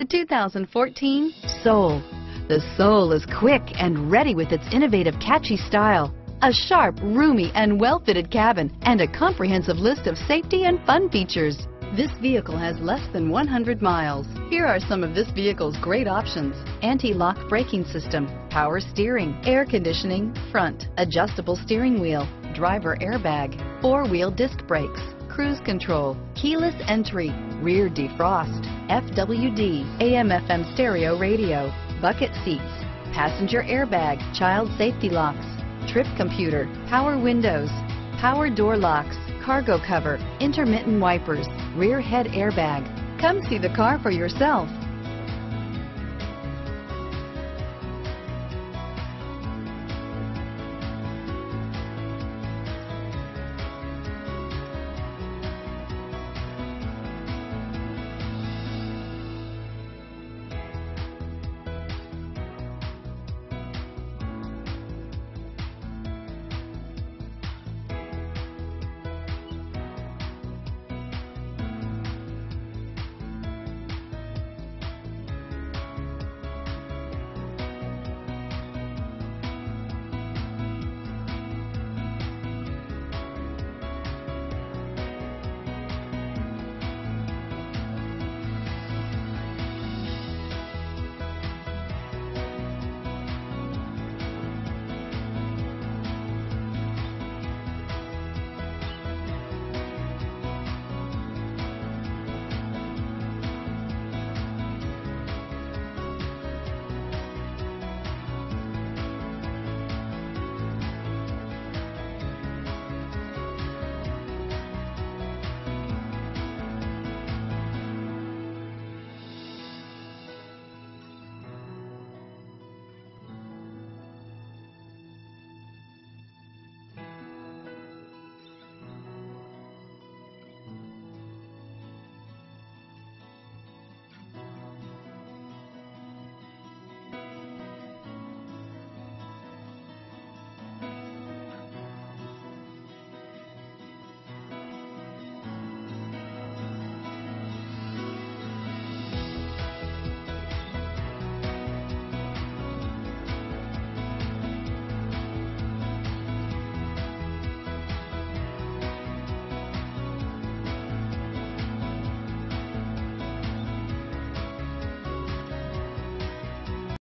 The 2014 Soul. The Soul is quick and ready with its innovative, catchy style. A sharp, roomy, and well-fitted cabin, and a comprehensive list of safety and fun features. This vehicle has less than 100 miles. Here are some of this vehicle's great options. Anti-lock braking system, power steering, air conditioning, front, adjustable steering wheel, driver airbag, four-wheel disc brakes, cruise control, keyless entry, rear defrost, FWD, AM FM stereo radio, bucket seats, passenger airbag, child safety locks, trip computer, power windows, power door locks, cargo cover, intermittent wipers, rear head airbag. Come see the car for yourself.